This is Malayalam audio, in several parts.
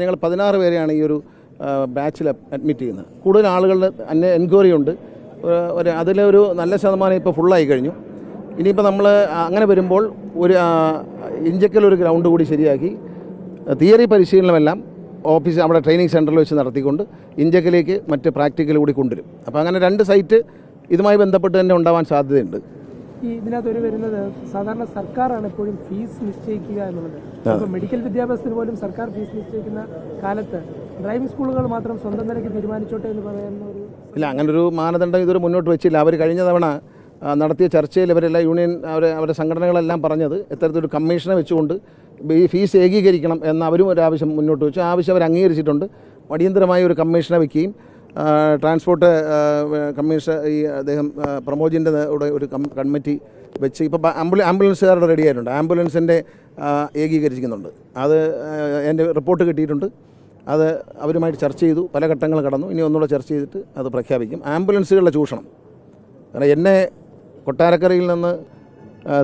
ഞങ്ങൾ പതിനാറ് പേരെയാണ് ഈ ഒരു ബാച്ചിൽ അഡ്മിറ്റ് ചെയ്യുന്നത്. കൂടുതൽ ആളുകളുടെ അന്വ എൻക്വയറി ഉണ്ട്. ഒരു അതിലൊരു നല്ല ശതമാനം ഇപ്പോൾ ഫുള്ളായി കഴിഞ്ഞു. ഇനിയിപ്പോൾ നമ്മൾ അങ്ങനെ വരുമ്പോൾ ഒരു ഇഞ്ചക്കൽ ഒരു ഗ്രൗണ്ട് കൂടി ശരിയാക്കി. തിയറി പരിശീലനമെല്ലാം ഓഫീസ് നമ്മുടെ ട്രെയിനിങ് സെന്ററിൽ വെച്ച് നടത്തിക്കൊണ്ട് ഇഞ്ചക്കലേക്ക് മറ്റ് പ്രാക്ടിക്കൽ കൂടി കൊണ്ടുവരും. അപ്പോൾ അങ്ങനെ രണ്ട് സൈറ്റ് ഇതുമായി ബന്ധപ്പെട്ട് തന്നെ ഉണ്ടാവാൻ സാധ്യതയുണ്ട്. ഈ ഇതിനകത്ത് ഒരു വരുന്നത് സാധാരണ സർക്കാരാണ് എപ്പോഴും ഫീസ് നിശ്ചയിക്കുക എന്നുള്ളത്. അപ്പോൾ മെഡിക്കൽ വിദ്യാഭ്യാസത്തിന് പോലും സർക്കാർ ഫീസ് നിശ്ചയിക്കുന്ന കാലത്ത് ഡ്രൈവിംഗ് സ്കൂളുകൾ മാത്രം സ്വന്തം നിലയ്ക്ക് തീരുമാനിച്ചോട്ടെ എന്ന് പറയുന്ന ഒരു ഇല്ല അങ്ങനെ ഒരു മാനദണ്ഡം ഇതുവരെ മുന്നോട്ട് വെച്ചില്ല. അവർ കഴിഞ്ഞ തവണ നടത്തിയ ചർച്ചയിൽ ഇവരെല്ലാം യൂണിയൻ അവർ അവരുടെ സംഘടനകളെല്ലാം പറഞ്ഞത് ഇത്തരത്തിലൊരു കമ്മീഷനെ വെച്ചുകൊണ്ട് ഈ ഫീസ് ഏകീകരിക്കണം എന്ന അവരും ഒരു ആവശ്യം മുന്നോട്ട് വെച്ചു. ആവശ്യം അവർ അംഗീകരിച്ചിട്ടുണ്ട്. അടിയന്തരമായി ഒരു കമ്മീഷനെ വെക്കുകയും ആ, ട്രാൻസ്പോർട്ട് കമ്മീഷൻ ഈ അദ്ദേഹം പ്രമോജിന്റെ ഒരു കമ്മിറ്റി വെച്ച് ഇപ്പോൾ ആംബുലൻസ് ആംബുലൻസുകാരുടെ റെഡി ആയിട്ടുണ്ട്. ആംബുലൻസിന്റെ ഏകീകരിച്ചിരിക്കുന്നുണ്ട്. അത് എന്റെ റിപ്പോർട്ട് കിട്ടിയിട്ടുണ്ട്. അത് അവരുമായിട്ട് ചർച്ച ചെയ്തു. പല ഘട്ടങ്ങൾ കടന്നു. ഇനി ഒന്നുകൂടെ ചർച്ച ചെയ്തിട്ട് അത് പ്രഖ്യാപിക്കും. ആംബുലൻസുകളുടെ ചൂഷണം. കാരണം എന്നെ കൊട്ടാരക്കരയിൽ നിന്ന്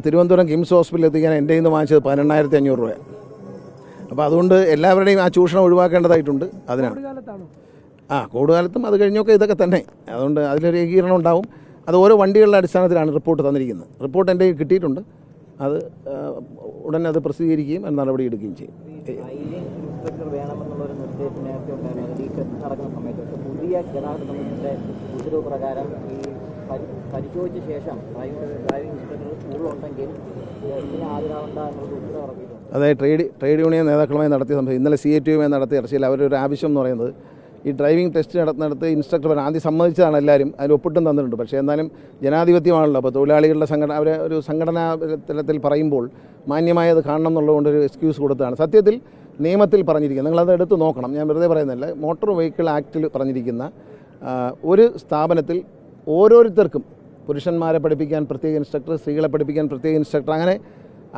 തിരുവനന്തപുരം കിംസ് ഹോസ്പിറ്റലിൽ എത്തിക്കാൻ എന്റെ നിന്ന് വാങ്ങിച്ചത് പതിനെണ്ണായിരത്തി അഞ്ഞൂറ് രൂപ അപ്പോൾ അതുകൊണ്ട് എല്ലാവരുടെയും ആ ചൂഷണം ഒഴിവാക്കേണ്ടതായിട്ടുണ്ട് അതിനാണ്. ആ കോവിഡ് കാലത്തും അത് കഴിഞ്ഞൊക്കെ ഇതൊക്കെ തന്നെ. അതുകൊണ്ട് അതിലൊരു ഏകീകരണം ഉണ്ടാവും. അത് ഓരോ വണ്ടികളുടെ അടിസ്ഥാനത്തിലാണ് റിപ്പോർട്ട് തന്നിരിക്കുന്നത്. റിപ്പോർട്ട് എന്റെ കിട്ടിയിട്ടുണ്ട്. അത് ഉടനെ അത് പ്രസിദ്ധീകരിക്കുകയും അത് നടപടി എടുക്കുകയും ചെയ്യും. പുതിയ ഗതാഗത കമ്മീഷന്റെ ഉത്തരവ് പ്രകാരം ഈ പരിശോധിച്ച ശേഷം ഡ്രൈവിംഗ് ഇതിന് ഉത്തരവ് ഇറക്കിയിട്ടുണ്ട്. അതായത് ട്രേഡ് ട്രേഡ് യൂണിയൻ നേതാക്കളുമായി നടത്തിയ സംഭവം ഇന്നലെ സി എ ടിയുമായി നടത്തിയ ചർച്ചയിൽ അവരൊരു ആവശ്യം എന്ന് പറയുന്നത് ഈ ഡ്രൈവിംഗ് ടെസ്റ്റ് നടത്തുന്നിടത്ത് ഇൻസ്ട്രക്ടർ പറയാൻ ആദ്യം സമ്മതിച്ചതാണ് എല്ലാവരും അതിൽ ഒപ്പിട്ടും തന്നിട്ടുണ്ട്. പക്ഷേ എന്നാലും ജനാധിപത്യമാണല്ലോ അപ്പോൾ തൊഴിലാളികളുടെ സംഘടന അവരെ ഒരു സംഘടനാ തലത്തിൽ പറയുമ്പോൾ മാന്യമായത് കാണണം എന്നുള്ളതുകൊണ്ട് ഒരു എക്സ്ക്യൂസ് കൊടുത്തതാണ്. സത്യത്തിൽ നിയമത്തിൽ പറഞ്ഞിരിക്കുന്നത് നിങ്ങളത് എടുത്ത് നോക്കണം. ഞാൻ വെറുതെ പറയുന്നില്ല മോട്ടോർ വെഹിക്കിൾ ആക്റ്റിൽ പറഞ്ഞിരിക്കുന്ന ഒരു സ്ഥാപനത്തിൽ ഓരോരുത്തർക്കും പുരുഷന്മാരെ പഠിപ്പിക്കാൻ പ്രത്യേക ഇൻസ്ട്രക്ടർ സ്ത്രീകളെ പഠിപ്പിക്കാൻ പ്രത്യേക ഇൻസ്ട്രക്ടർ അങ്ങനെ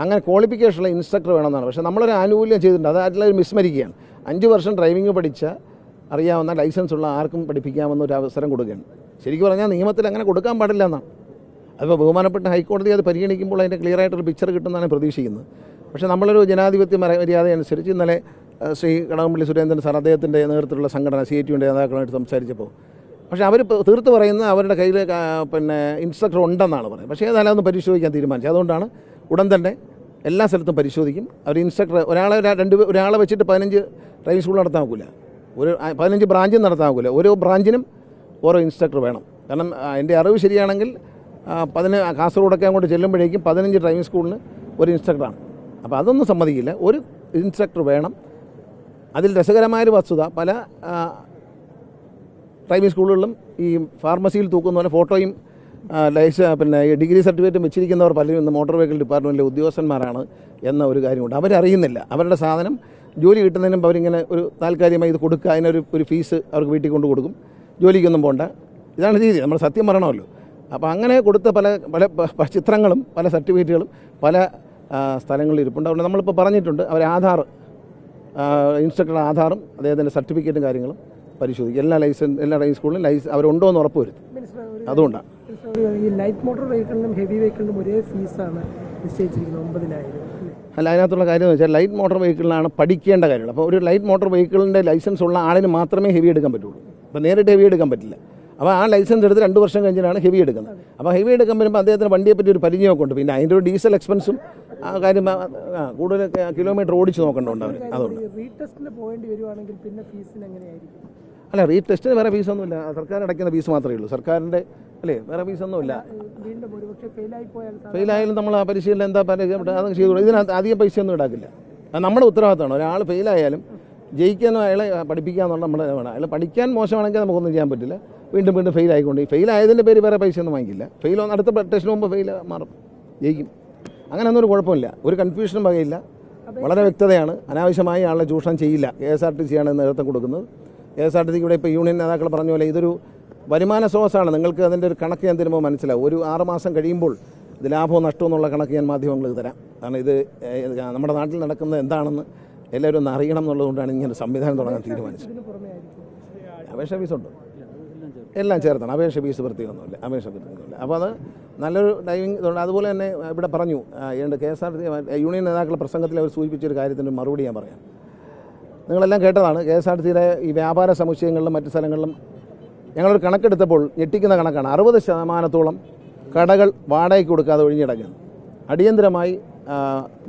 അങ്ങനെ ക്വാളിഫിക്കേഷനുള്ള ഇൻസ്ട്രക്ടർ വേണമെന്നാണ്. പക്ഷേ നമ്മളൊരു ആനുകൂല്യം ചെയ്തിട്ടുണ്ട്. അത് അതിലൊരു മിസ്മരിക്കുകയാണ് അഞ്ച് വർഷം ഡ്രൈവിംഗ് പഠിച്ച അറിയാവുന്ന ലൈസൻസ് ഉള്ള ആർക്കും പഠിപ്പിക്കാമെന്ന ഒരു അവസരം കൊടുക്കുകയാണ്. ശരിക്കും പറഞ്ഞാൽ നിയമത്തിൽ അങ്ങനെ കൊടുക്കാൻ പാടില്ല എന്നാണ്. അതിപ്പോൾ ബഹുമാനപ്പെട്ട ഹൈക്കോടതി അത് പരിഗണിക്കുമ്പോൾ അതിന്റെ ക്ലിയർ ആയിട്ടൊരു പിക്ചർ കിട്ടുമെന്നാണ് പ്രതീക്ഷിക്കുന്നത്. പക്ഷേ നമ്മളൊരു ജനാധിപത്യ മര്യാദ അനുസരിച്ച് ഇന്നലെ ശ്രീ കടകംപള്ളി സുരേന്ദ്രൻ സാർ അദ്ദേഹത്തിന്റെ നേതൃത്വത്തിലുള്ള സംഘടന സി ഐ ടിയുടെ നേതാക്കളുമായിട്ട് സംസാരിച്ചപ്പോൾ. പക്ഷേ അവർ തീർത്ത് പറയുന്നത് അവരുടെ കയ്യിൽ പിന്നെ ഇൻസ്ട്രക്ടർ ഉണ്ടെന്നാണ് പറയുന്നത്. പക്ഷേ ഏതായാലും ഒന്ന് പരിശോധിക്കാൻ തീരുമാനിച്ചു. അതുകൊണ്ടാണ് ഉടൻ തന്നെ എല്ലാ സ്ഥലത്തും പരിശോധിക്കും. അവർ ഇൻസ്ട്രക്ടർ ഒരാളെ രണ്ട് ഒരാളെ വെച്ചിട്ട് പതിനഞ്ച് ഡ്രൈവിംഗ് സ്കൂൾ നടത്താൻ നോക്കില്ല ഒരു പതിനഞ്ച് ബ്രാഞ്ച് നടത്താനാകില്ല ഓരോ ബ്രാഞ്ചിനും ഓരോ ഇൻസ്ട്രക്ടർ വേണം. കാരണം എന്റെ അറിവ് ശരിയാണെങ്കിൽ പതിന കാസർഗോഡൊക്കെ അങ്ങോട്ട് ചെല്ലുമ്പോഴേക്കും പതിനഞ്ച് ഡ്രൈവിംഗ് സ്കൂളിന് ഒരു ഇൻസ്ട്രക്ടറാണ്. അപ്പോൾ അതൊന്നും സമ്മതിക്കില്ല. ഒരു ഇൻസ്ട്രക്ടർ വേണം. അതിൽ രസകരമായൊരു വസ്തുത പല ഡ്രൈവിംഗ് സ്കൂളുകളിലും ഈ ഫാർമസിയിൽ തൂക്കുന്ന പോലെ ഫോട്ടോയും ലൈസ പിന്നെ ഡിഗ്രി സർട്ടിഫിക്കറ്റും വെച്ചിരിക്കുന്നവർ പലരും ഇന്ന് മോട്ടോർ വെഹിക്കിൾ ഡിപ്പാർട്ട്മെന്റിലെ ഉദ്യോഗസ്ഥന്മാരാണ് എന്ന ഒരു കാര്യമുണ്ട്. അവരറിയുന്നില്ല. അവരുടെ സാധനം ജോലി കിട്ടുന്നതിന് മുമ്പ് അവരിങ്ങനെ ഒരു താൽക്കാലികമായി ഇത് കൊടുക്കുക അതിനൊരു ഒരു ഫീസ് അവർക്ക് വീട്ടിൽ കൊണ്ട് കൊടുക്കും. ജോലിക്കൊന്നും പോകണ്ട ഇതാണ് രീതി. നമ്മൾ സത്യം പറയണമല്ലോ. അപ്പോൾ അങ്ങനെ കൊടുത്ത പല പല ചിത്രങ്ങളും പല സർട്ടിഫിക്കറ്റുകളും പല സ്ഥലങ്ങളിൽ ഇരിപ്പുണ്ട്. അതുകൊണ്ട് നമ്മളിപ്പോൾ പറഞ്ഞിട്ടുണ്ട് അവർ ആധാർ ഇൻസ്ട്രക്ടറുടെ ആധാറും അദ്ദേഹത്തിന്റെ സർട്ടിഫിക്കറ്റും കാര്യങ്ങളും പരിശോധിക്കും. എല്ലാ ലൈസൻസ് എല്ലാ ഡ്രൈവിംഗ് സ്കൂളിലും ലൈസൻസ് അവരുണ്ടോ എന്ന് ഉറപ്പ് വരുത്തും. അതുകൊണ്ടാണ് ഈ ലൈറ്റ് മോട്ടോർ വെഹിക്കിളിനും ഹെവി വെഹിക്കിളിനും ഒരേ ഫീസാണ് നിശ്ചയിച്ചിരിക്കുന്നത് ഒമ്പതിനായിരം. അല്ലേ? അതിനകത്തുള്ള കാര്യം എന്ന് വെച്ചാൽ ലൈറ്റ് മോട്ടോർ വെഹിക്കിളിലാണ് പഠിക്കേണ്ട കാര്യങ്ങൾ അപ്പോൾ ഒരു ലൈറ്റ് മോട്ടോർ വെഹിക്കിളിന്റെ ലൈസൻസ് ഉള്ള ആളിന് മാത്രമേ ഹെവി എടുക്കാൻ പറ്റുള്ളൂ. അപ്പോൾ നേരിട്ട് ഹെവി എടുക്കാൻ പറ്റില്ല. അപ്പോൾ ആ ലൈസൻസ് എടുത്ത് രണ്ട് വർഷം കഴിഞ്ഞിട്ടാണ് ഹെവി എടുക്കുന്നത്. അപ്പോൾ ഹെവി എടുക്കാൻ വരുമ്പോൾ അദ്ദേഹത്തിന് വണ്ടിയെ പറ്റി ഒരു പരിചയമൊക്കെ ഉണ്ട്. പിന്നെ അതിന്റെ ഒരു ഡീസൽ എക്സ്പെൻസും ആ കാര്യം കൂടുതൽ കിലോമീറ്റർ ഓടിച്ച് നോക്കേണ്ടതുണ്ട് അവർ അതുകൊണ്ട്. അല്ല റീ ടെസ്റ്റിന് വേറെ ഫീസൊന്നുമില്ല സർക്കാർ അടയ്ക്കുന്ന ഫീസ് മാത്രമേ ഉള്ളൂ. സർക്കാരിന്റെ അല്ലേ വേറെ ഫീസൊന്നുമില്ല ഒന്നുമില്ല. ഫെയിലായാലും നമ്മൾ ആ പരിശീലനം എന്താ പറയുക അതൊക്കെ ചെയ്തു. ഇതിനകത്ത് അധികം പൈസയൊന്നും ഈടാക്കില്ല അത് നമ്മുടെ ഉത്തരവാദിത്തമാണ്. ഒരാൾ ഫെയിലായാലും ജയിക്കാനോ അയാളെ പഠിപ്പിക്കുക എന്നുള്ള നമ്മുടെ വേണം അയാൾ പഠിക്കാൻ മോശമാണെങ്കിൽ നമുക്കൊന്നും ചെയ്യാൻ പറ്റില്ല. വീണ്ടും വീണ്ടും ഫെയിൽ ആയിക്കൊണ്ട് ഫെയിൽ ആയതിന്റെ പേര് വേറെ പൈസ ഒന്നും വാങ്ങിക്കില്ല. ഫെയിൽ അടുത്ത ടെസ്റ്റിന് മുമ്പ് ഫെയിൽ മാറും. ജയിക്കും. അങ്ങനെയൊന്നും ഒരു കുഴപ്പമില്ല. ഒരു കൺഫ്യൂഷനും വകയില്ല. വളരെ വ്യക്തതയാണ്. അനാവശ്യമായി ആളെ ചൂഷണം ചെയ്യില്ല. കെ എസ് ആർ ടി സിയാണ് നേതൃത്വം കൊടുക്കുന്നത്. കെ എസ് ആർ ടി സിക്ക് ഇവിടെ ഇപ്പോൾ യൂണിയൻ നേതാക്കൾ പറഞ്ഞ പോലെ ഇതൊരു വരുമാന സ്രോതസ്സാണ് നിങ്ങൾക്ക് അതിന്റെ ഒരു കണക്ക് ഞാൻ തരുമ്പോൾ മനസ്സിലാവും. ഒരു ആറ് മാസം കഴിയുമ്പോൾ ഇത് ലാഭമോ നഷ്ടമോ എന്നുള്ള കണക്ക് ഞാൻ മാധ്യമങ്ങൾക്ക് തരാം. കാരണം ഇത് നമ്മുടെ നാട്ടിൽ നടക്കുന്നത് എന്താണെന്ന് എല്ലാവരും ഒന്ന് അറിയണം എന്നുള്ളതുകൊണ്ടാണ് ഇങ്ങനെ സംവിധാനം തുടങ്ങാൻ തീരുമാനിച്ചത്. അപേക്ഷ ഫീസുണ്ട് എല്ലാം ചേർത്താണ്. അപേക്ഷ ഫീസ് പ്രത്യേകമൊന്നുമില്ല അപേക്ഷ പ്രത്യേകമൊന്നുമില്ല അപ്പോൾ അത് നല്ലൊരു ഡൈവിങ് ഇതുണ്ട്. അതുപോലെ തന്നെ ഇവിടെ പറഞ്ഞു ഏതാണ്ട് K S R T union നേതാക്കളുടെ പ്രസംഗത്തിൽ അവർ സൂചിപ്പിച്ചൊരു കാര്യത്തിന്റെ മറുപടി ഞാൻ പറയാം. നിങ്ങളെല്ലാം കേട്ടതാണ്. കെ എസ് ആർ ടി സിയിലെ ഈ വ്യാപാര സമുച്ചയങ്ങളിലും മറ്റു സ്ഥലങ്ങളിലും ഞങ്ങളൊരു കണക്കെടുത്തപ്പോൾ ഞെട്ടിക്കുന്ന കണക്കാണ്. അറുപത് ശതമാനത്തോളം കടകൾ വാടകയ്ക്ക് കൊടുക്കാതെ ഒഴിഞ്ഞിടങ്ങുന്നു അടിയന്തരമായി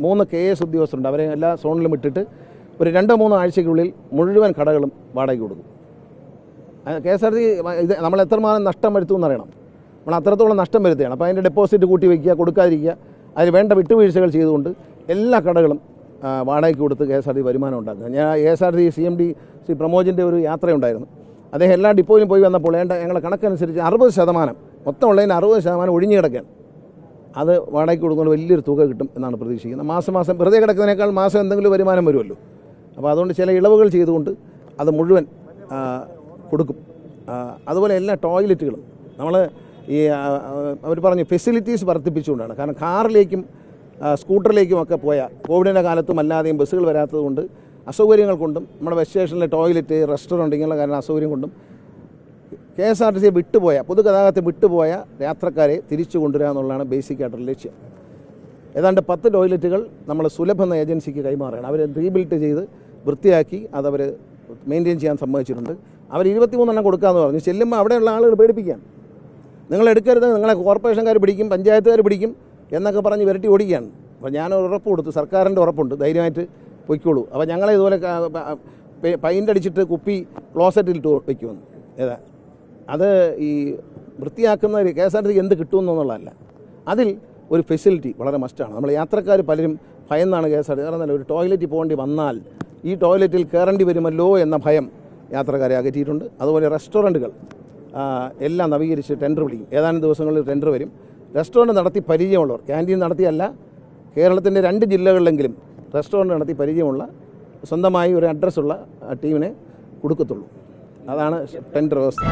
മൂന്ന് കെ എസ് ഉദ്യോഗസ്ഥരുണ്ട്. അവരെ എല്ലാ സോണിലും ഇട്ടിട്ട് ഒരു രണ്ടോ മൂന്നോ ആഴ്ചയ്ക്കുള്ളിൽ മുഴുവൻ കടകളും വാടകയ്ക്ക് കൊടുക്കും. കെ എസ് ആർ ടി ഇത് നമ്മൾ എത്രമാത്രം നഷ്ടം വരുത്തും എന്നറിയണം. നമ്മൾ അത്രത്തോളം നഷ്ടം വരുത്തുകയാണ്. അപ്പോൾ അതിന്റെ ഡെപ്പോസിറ്റ് കൂട്ടി വയ്ക്കുക കൊടുക്കാതിരിക്കുക അതിൽ വേണ്ട വിട്ടുവീഴ്ചകൾ ചെയ്തുകൊണ്ട് എല്ലാ കടകളും വാടകയ്ക്ക് കൊടുത്ത് കെ എസ് ആർ ടി വരുമാനം ഉണ്ടാക്കുക. ഞാൻ A S R T C M D C പ്രമോജിന്റെ ഒരു യാത്രയുണ്ടായിരുന്നു. അദ്ദേഹം എല്ലാ ഡിപ്പോയിലും പോയി വന്നപ്പോൾ വേണ്ട ഞങ്ങളുടെ കണക്കനുസരിച്ച് അറുപത് ശതമാനം മൊത്തം ഉള്ളതിന് അറുപത് ശതമാനം ഒഴിഞ്ഞു കിടക്കാൻ. അത് വാടകയ്ക്ക് കൊടുക്കുമ്പോൾ വലിയൊരു തുക കിട്ടും എന്നാണ് പ്രതീക്ഷിക്കുന്നത്. മാസം മാസം വെറുതെ കിടക്കുന്നതിനേക്കാൾ മാസം എന്തെങ്കിലും വരുമാനം വരുമല്ലോ. അപ്പോൾ അതുകൊണ്ട് ചില ഇളവുകൾ ചെയ്തുകൊണ്ട് അത് മുഴുവൻ കൊടുക്കും. അതുപോലെ എല്ലാ ടോയ്ലറ്റുകളും നമ്മൾ ഈ അവർ പറഞ്ഞു ഫെസിലിറ്റീസ് വർദ്ധിപ്പിച്ചുകൊണ്ടാണ്. കാരണം കാറിലേക്കും ആ, സ്കൂട്ടറിലേക്കും ഒക്കെ പോയ കോവിഡിന്റെ കാലത്തും അല്ലാതെയും ബസ്സുകൾ വരാത്തതുകൊണ്ട് അസൗകര്യങ്ങൾ കൊണ്ടും നമ്മുടെ ബസ് സ്റ്റേഷനിലെ ടോയ്ലറ്റ് റെസ്റ്റോറന്റ് ഇങ്ങനെയുള്ള കാരണം അസൗകര്യം കൊണ്ടും കെ എസ് ആർ ടി സിയെ വിട്ടുപോയ പൊതുഗതാഗതത്തെ വിട്ടുപോയ യാത്രക്കാരെ തിരിച്ചു കൊണ്ടുവരിക എന്നുള്ളതാണ് ബേസിക് ആയിട്ടുള്ള ലക്ഷ്യം. ഏതാണ്ട് പത്ത് ടോയ്ലറ്റുകൾ നമ്മൾ സുലഭ എന്ന ഏജൻസിക്ക് കൈമാറുകയാണ്. അവർ റീബിൽഡ് ചെയ്ത് വൃത്തിയാക്കി അതവർ മെയിന്റെയിൻ ചെയ്യാൻ സമ്മതിച്ചിട്ടുണ്ട്. അവർ ഇരുപത്തിമൂന്നെണ്ണം കൊടുക്കാമെന്ന് പറഞ്ഞു. ചെല്ലുമ്പോൾ അവിടെയുള്ള ആളുകൾ പേടിപ്പിക്കാൻ നിങ്ങൾ എടുക്കരുത് നിങ്ങളെ കോർപ്പറേഷൻകാർ പിടിക്കും പഞ്ചായത്തുകാർ പിടിക്കും എന്നൊക്കെ പറഞ്ഞ് വിരട്ടി ഓടിക്കുകയാണ്. അപ്പോൾ ഞാൻ ഒരു ഉറപ്പ് കൊടുത്തു. സർക്കാരിന്റെ ഉറപ്പുണ്ട്. ധൈര്യമായിട്ട് പൊയ്ക്കോളൂ. അപ്പോൾ ഞങ്ങളെ ഇതുപോലെ പൈന്റ് അടിച്ചിട്ട് കുപ്പി ക്ലോസറ്റിലിട്ട് വയ്ക്കുമെന്ന് ഏതാ? അത് ഈ വൃത്തിയാക്കുന്ന കെ എസ് ആർ ടി എന്ത് കിട്ടുമെന്നുള്ളതല്ല അതിൽ ഒരു ഫെസിലിറ്റി വളരെ മസ്റ്റാണ് നമ്മൾ യാത്രക്കാർ പലരും ഭയന്നാണ് കെ എസ് ആർ ടി കാരണം ഒരു ടോയ്ലറ്റിൽ പോകേണ്ടി വന്നാൽ ഈ ടോയ്ലറ്റിൽ കയറേണ്ടി വരുമല്ലോ എന്ന ഭയം യാത്രക്കാരെ അകറ്റിയിട്ടുണ്ട്. അതുപോലെ റെസ്റ്റോറന്റുകൾ എല്ലാം നവീകരിച്ച് ടെൻഡർ വിളിക്കും. ഏതാനും ദിവസങ്ങളിൽ ടെൻഡർ വരും. റെസ്റ്റോറന്റ് നടത്തി പരിചയമുള്ളവർ ക്യാന്റീൻ നടത്തിയല്ല കേരളത്തിന്റെ രണ്ട് ജില്ലകളിലെങ്കിലും റെസ്റ്റോറന്റ് നടത്തി പരിചയമുള്ള സ്വന്തമായി ഒരു അഡ്രസ്സുള്ള ടീമിനെ കൊടുക്കത്തുള്ളൂ. അതാണ് ടെൻഡർ വ്യവസ്ഥ.